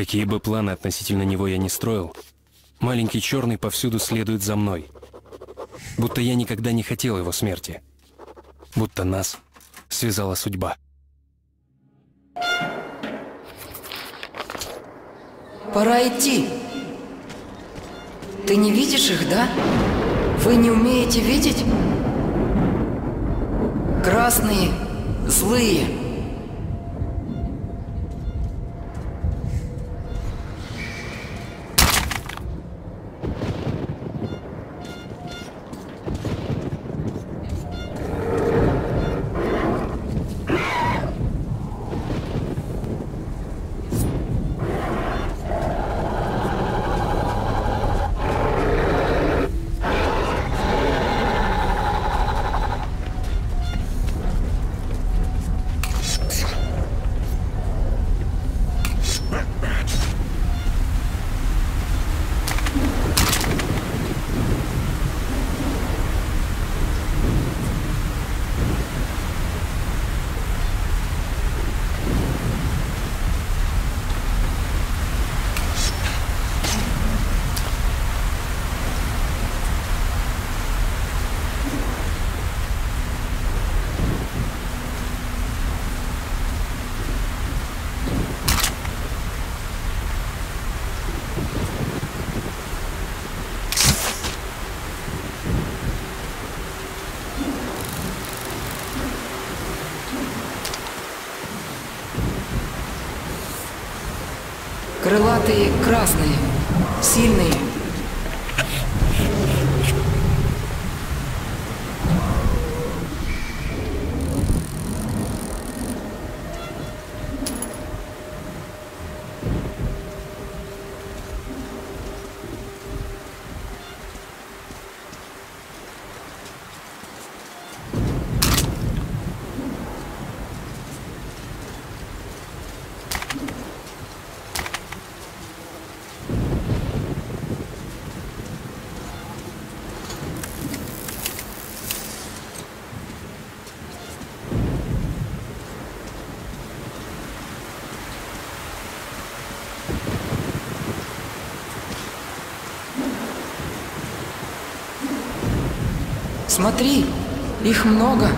Какие бы планы относительно него я ни строил, маленький черный повсюду следует за мной. Будто я никогда не хотел его смерти. Будто нас связала судьба. Пора идти. Ты не видишь их, да? Вы не умеете видеть? Красные, злые. Крылатые красные, сильные. Смотри, их много.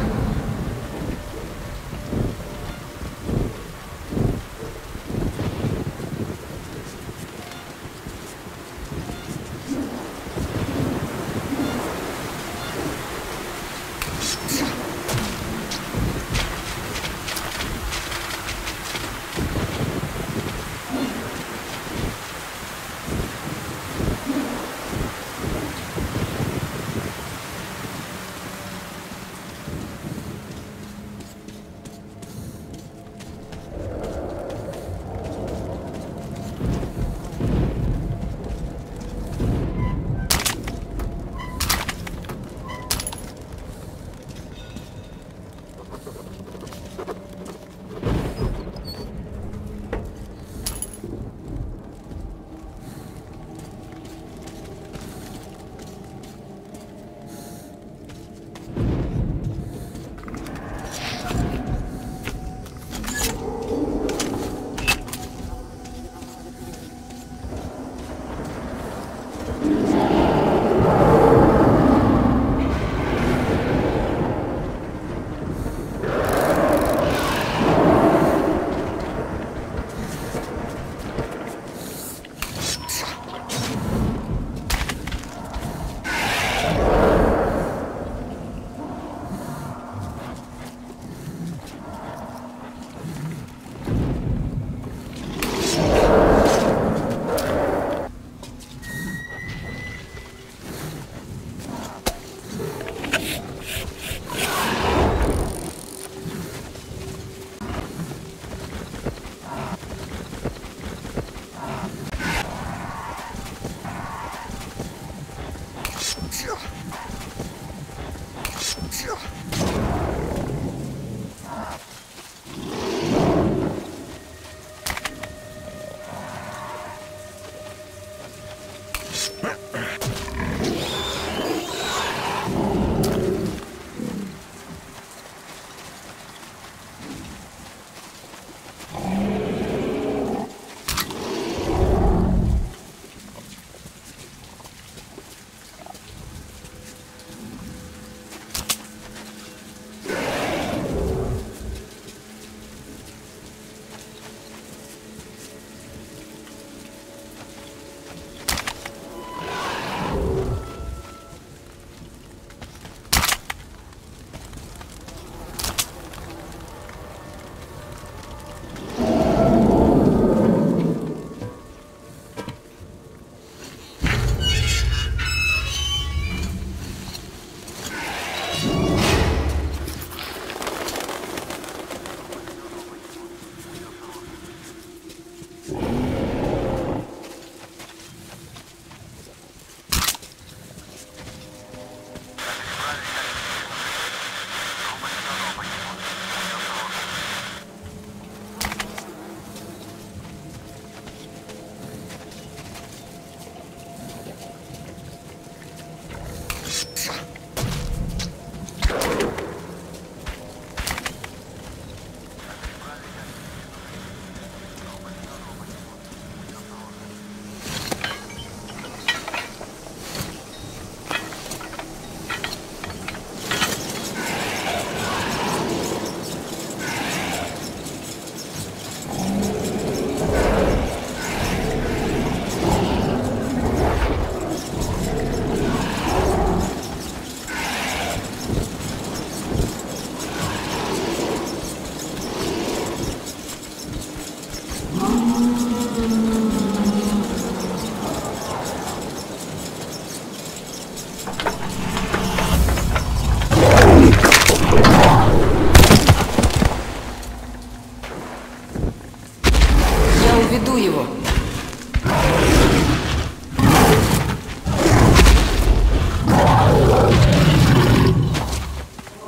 Уведу его.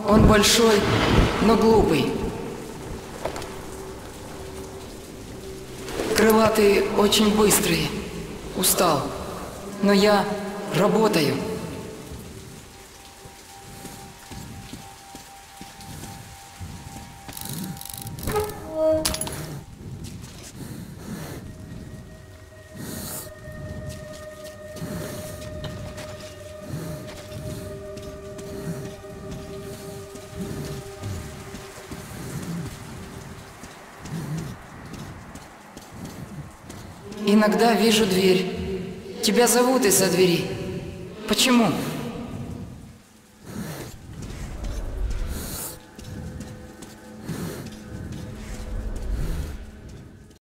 Он большой, но глупый. Крылатые очень быстрые. Устал. Но я работаю. Иногда вижу дверь. Тебя зовут из-за двери. Почему?